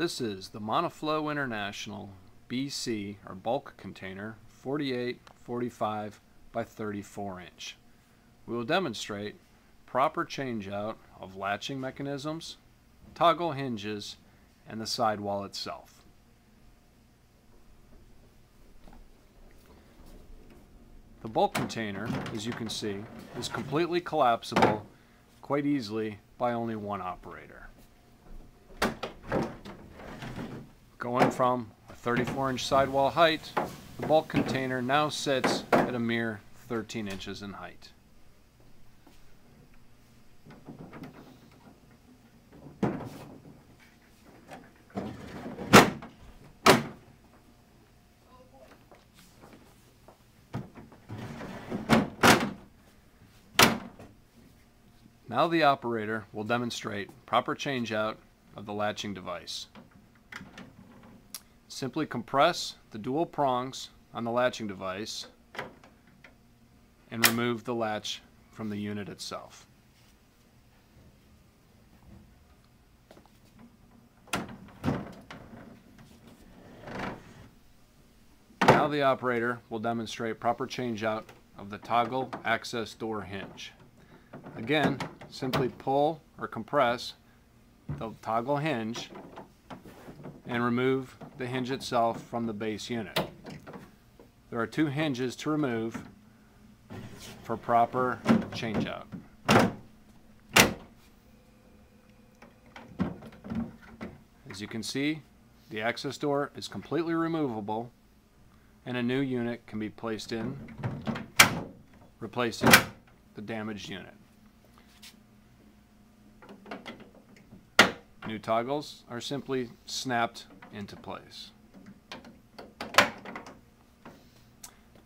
This is the Monoflo International BC or bulk container 48, 45 by 34 inch. We will demonstrate proper changeout of latching mechanisms, toggle hinges, and the sidewall itself. The bulk container, as you can see, is completely collapsible quite easily by only one operator. Going from a 34 inch sidewall height, the bulk container now sits at a mere 13 inches in height. Now the operator will demonstrate proper changeout of the latching device. Simply compress the dual prongs on the latching device and remove the latch from the unit itself. Now the operator will demonstrate proper changeout of the toggle access door hinge. Again, simply pull or compress the toggle hinge and remove the hinge itself from the base unit. There are two hinges to remove for proper changeout. As you can see, the access door is completely removable and a new unit can be placed in, replacing the damaged unit. New toggles are simply snapped into place.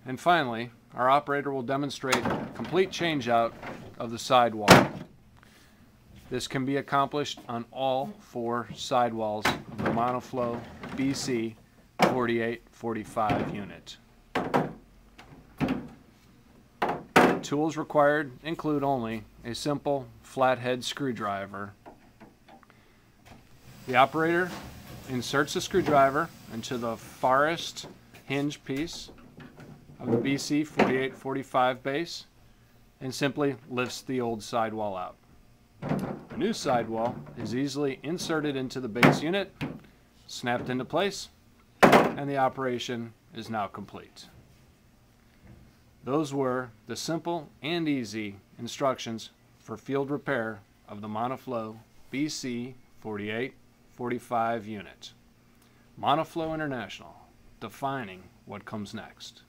And finally, our operator will demonstrate complete changeout of the sidewall. This can be accomplished on all four sidewalls of the Monoflo BC 4845 unit. Tools required include only a simple flathead screwdriver the operator inserts the screwdriver into the farthest hinge piece of the BC 4845 base and simply lifts the old sidewall out. The new sidewall is easily inserted into the base unit, snapped into place, and the operation is now complete. Those were the simple and easy instructions for field repair of the Monoflo BC 48 45 unit. Monoflo International, defining what comes next.